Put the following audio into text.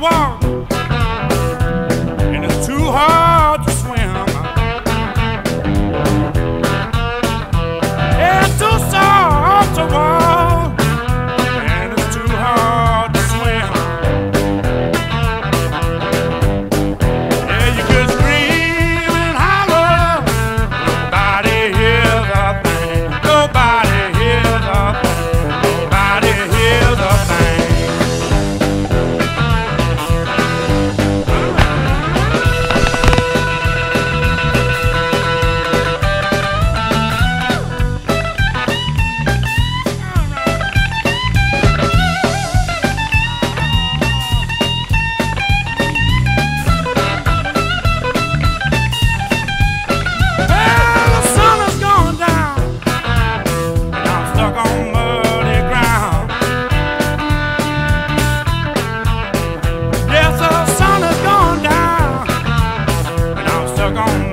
war. doggone